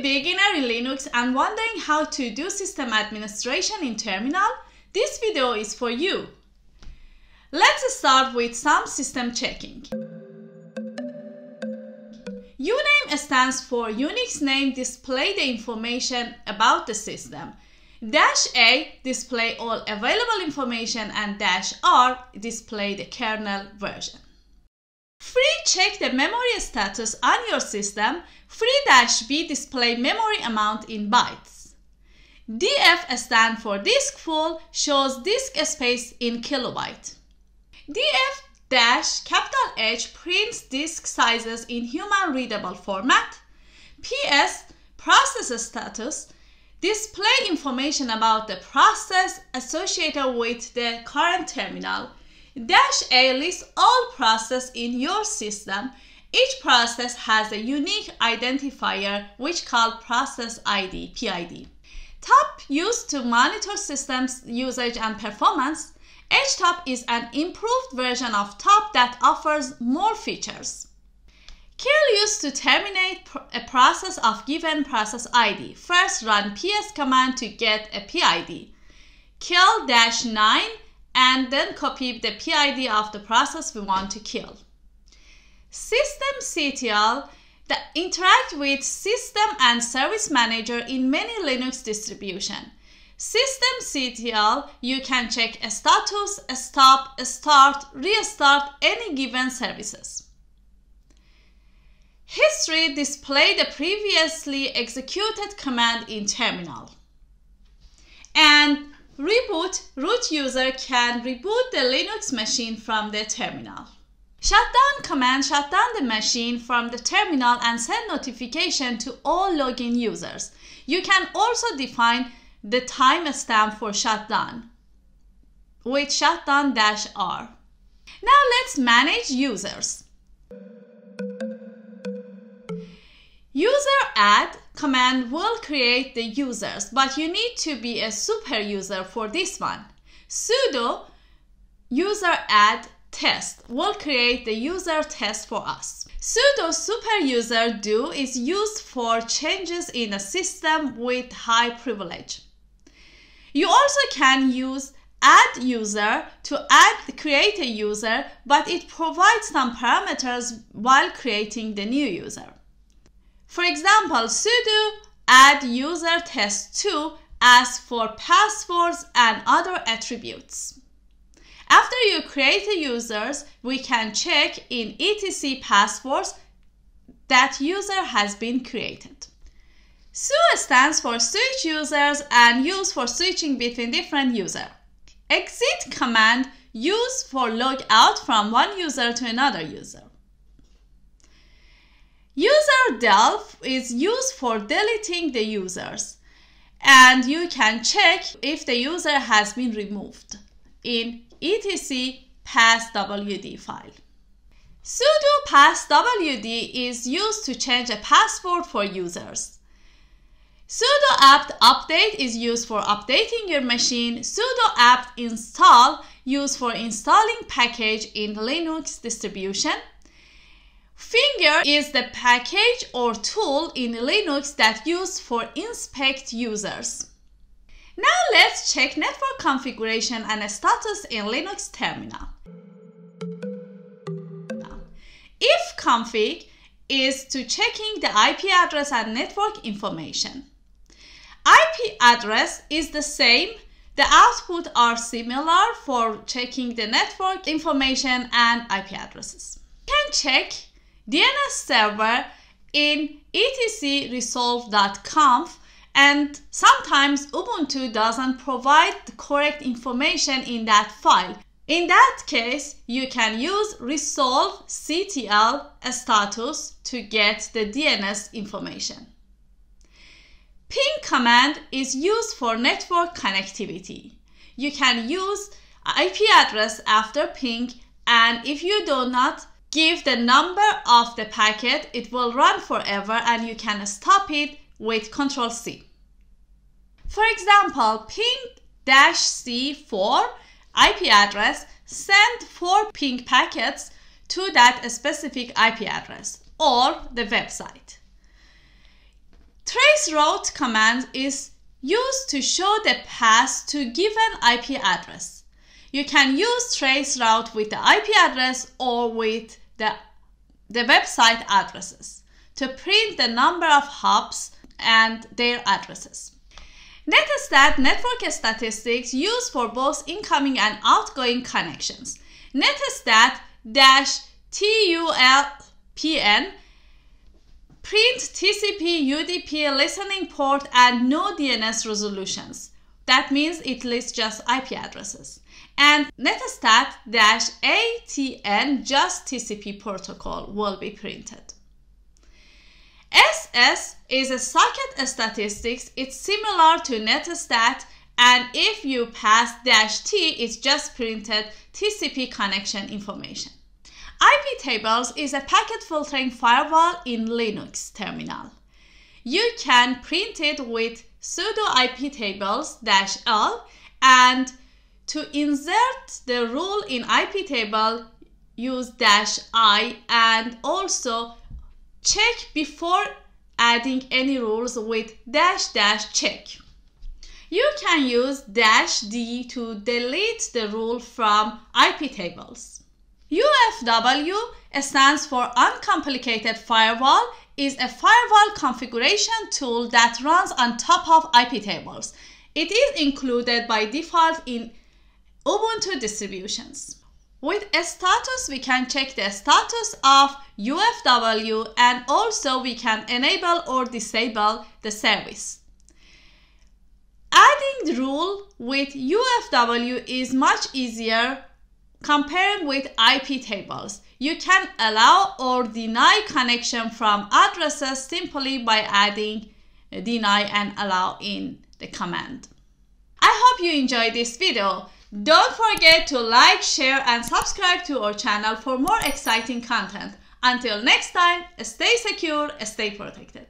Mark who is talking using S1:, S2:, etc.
S1: beginner in Linux and wondering how to do system administration in terminal? This video is for you. Let's start with some system checking. Uname stands for Unix name display the information about the system. Dash A display all available information and dash R display the kernel version. Free check the memory status on your system. Free-B display memory amount in bytes. DF stand for disk full shows disk space in kilobyte. DF dash capital H prints disk sizes in human readable format. PS process status display information about the process associated with the current terminal. Dash A lists all processes in your system. Each process has a unique identifier which called process ID, PID. Top used to monitor systems usage and performance. HTOP is an improved version of TOP that offers more features. Kill used to terminate a process of given process ID. First run ps command to get a PID. Kill dash 9 and then copy the PID of the process we want to kill. Systemctl that interact with system and service manager in many Linux distribution. Systemctl, you can check a status, a stop, a start, restart any given services. History display the previously executed command in terminal. And reboot, root user can reboot the Linux machine from the terminal. Shutdown command shut down the machine from the terminal and send notification to all login users. You can also define the timestamp for shutdown with shutdown-r. Now let's manage users. User add command will create the users, but you need to be a super user for this one. sudo user add test will create the user test for us. sudo super user do is used for changes in a system with high privilege. You also can use add user to add create a user, but it provides some parameters while creating the new user. For example, sudo add user test2 as for passwords and other attributes. After you create the users, we can check in etc passwords that user has been created. Su stands for switch users and used for switching between different users. Exit command used for log out from one user to another user. User delf is used for deleting the users and you can check if the user has been removed in etc passwd file. sudo passwd is used to change a password for users. sudo apt update is used for updating your machine. sudo apt install used for installing package in Linux distribution. Finger is the package or tool in Linux that used for inspect users. Now let's check network configuration and status in Linux terminal. ifconfig is to checking the IP address and network information. IP address is the same. The output are similar for checking the network information and IP addresses. You can check DNS server in etcresolve.conf and sometimes Ubuntu doesn't provide the correct information in that file. In that case, you can use resolve ctl status to get the DNS information. Ping command is used for network connectivity. You can use IP address after ping and if you do not give the number of the packet, it will run forever and you can stop it with Ctrl C. For example, ping-c4 IP address send four ping packets to that specific IP address or the website. Trace traceroute command is used to show the path to given IP address. You can use traceroute with the IP address or with the, the website addresses to print the number of hops and their addresses. Netstat network statistics used for both incoming and outgoing connections. Netstat-TULPN print TCP, UDP, listening port, and no DNS resolutions. That means it lists just IP addresses. And netstat-ATN just TCP protocol will be printed. SS is a socket statistics. It's similar to netstat and if you pass dash T, it's just printed TCP connection information. IP tables is a packet filtering firewall in Linux terminal. You can print it with sudo IP tables dash L and to insert the rule in IP table use dash I and also check before adding any rules with dash dash check. You can use dash D to delete the rule from IP tables. UFW stands for Uncomplicated Firewall is a firewall configuration tool that runs on top of IP tables. It is included by default in Ubuntu distributions. With status, we can check the status of UFW and also we can enable or disable the service. Adding the rule with UFW is much easier compared with IP tables. You can allow or deny connection from addresses simply by adding deny and allow in the command. I hope you enjoyed this video. Don't forget to like, share and subscribe to our channel for more exciting content. Until next time, stay secure, stay protected.